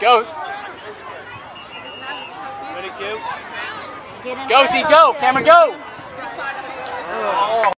Go. Ready, go. Go, see, go. camera, go.